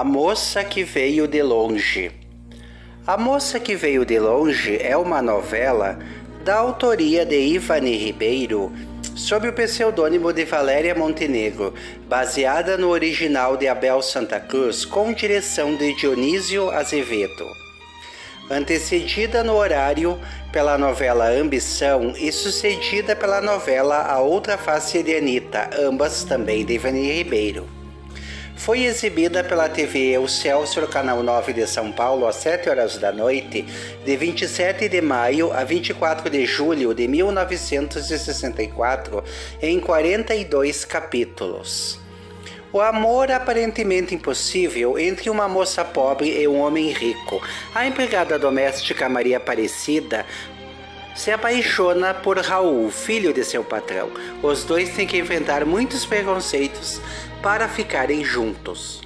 A Moça que Veio de Longe. A Moça que Veio de Longe é uma novela da autoria de Ivani Ribeiro, sob o pseudônimo de Valéria Montenegro, baseada no original de Abel Santa Cruz, com direção de Dionísio Azevedo. Antecedida no horário pela novela Ambição e sucedida pela novela A Outra Face de Anitta, ambas também de Ivani Ribeiro. Foi exibida pela TV Excelsior Canal 9 de São Paulo às 7 horas da noite, de 27 de maio a 24 de julho de 1964, em 42 capítulos. O amor aparentemente impossível entre uma moça pobre e um homem rico. A empregada doméstica Maria Aparecida se apaixona por Raul, filho de seu patrão. Os dois têm que enfrentar muitos preconceitos para ficarem juntos.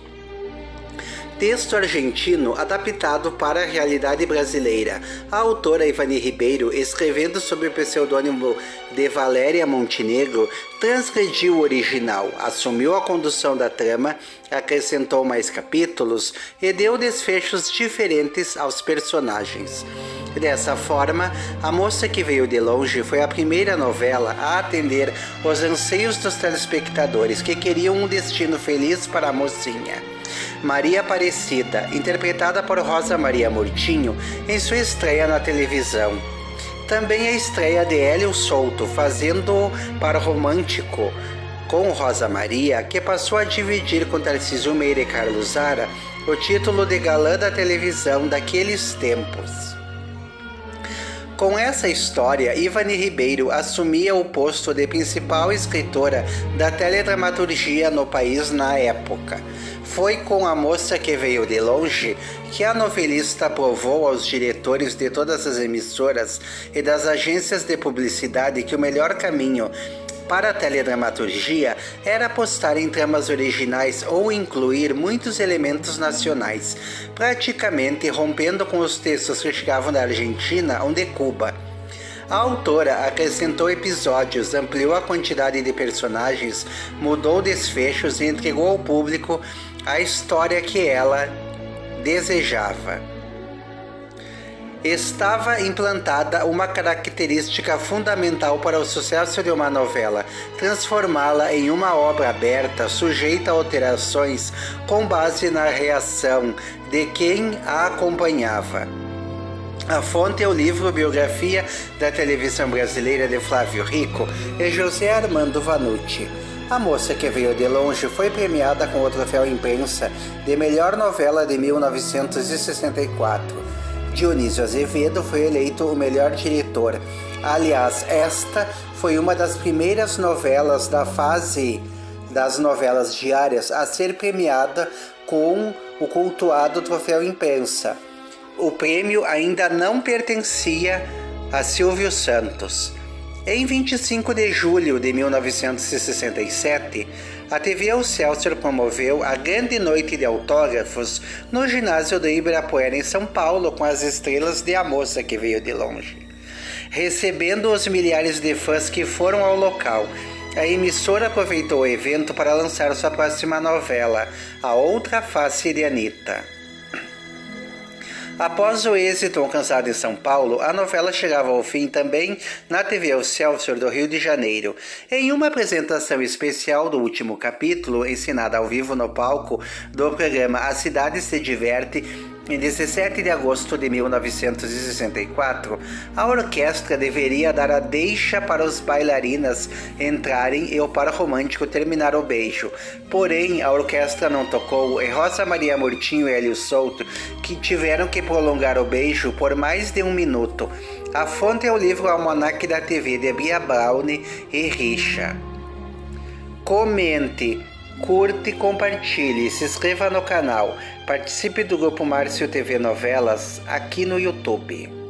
Texto argentino adaptado para a realidade brasileira. A autora Ivani Ribeiro, escrevendo sob o pseudônimo de Valéria Montenegro, transgrediu o original, assumiu a condução da trama, acrescentou mais capítulos e deu desfechos diferentes aos personagens. Dessa forma, A Moça que Veio de Longe foi a primeira novela a atender os anseios dos telespectadores que queriam um destino feliz para a mocinha. Maria Aparecida, interpretada por Rosa Maria Murtinho em sua estreia na televisão. Também a estreia de Hélio Souto, fazendo para romântico com Rosa Maria, que passou a dividir com Tarcísio Meira e Carlos Zara o título de galã da televisão daqueles tempos. Com essa história, Ivani Ribeiro assumia o posto de principal escritora da teledramaturgia no país na época. Foi com A Moça que Veio de Longe que a novelista provou aos diretores de todas as emissoras e das agências de publicidade que o melhor caminho para a teledramaturgia era apostar em tramas originais ou incluir muitos elementos nacionais, praticamente rompendo com os textos que chegavam da Argentina ou de Cuba. A autora acrescentou episódios, ampliou a quantidade de personagens, mudou desfechos e entregou ao público a história que ela desejava estava implantada uma característica fundamental para o sucesso de uma novela: transformá-la em uma obra aberta, sujeita a alterações com base na reação de quem a acompanhava. A fonte é o livro Biografia da Televisão Brasileira de Flávio Rico e José Armando Vanucci. A Moça que Veio de Longe foi premiada com o troféu imprensa de melhor novela de 1964. Dionísio Azevedo foi eleito o melhor diretor. Aliás, esta foi uma das primeiras novelas da fase das novelas diárias a ser premiada com o cultuado Troféu Imprensa. O prêmio ainda não pertencia a Silvio Santos. Em 25 de julho de 1967, a TV Excelsior promoveu a grande noite de autógrafos no ginásio do Ibirapuera, em São Paulo, com as estrelas de A Moça que Veio de Longe. Recebendo os milhares de fãs que foram ao local, a emissora aproveitou o evento para lançar sua próxima novela, A Outra Face de Anitta. Após o êxito alcançado em São Paulo, a novela chegava ao fim também na TV Excelsior do Rio de Janeiro. Em uma apresentação especial do último capítulo, ensinada ao vivo no palco do programa A Cidade se Diverte, em 17 de agosto de 1964, a orquestra deveria dar a deixa para os bailarinas entrarem e o par romântico terminar o beijo. Porém, a orquestra não tocou e Rosa Maria Murtinho e Hélio Souto que tiveram que prolongar o beijo por mais de um minuto. A fonte é o livro Almanac da TV de Bia Browne e Richa. Comente Curte, compartilhe, se inscreva no canal, participe do grupo Márcio TV Novelas aqui no YouTube.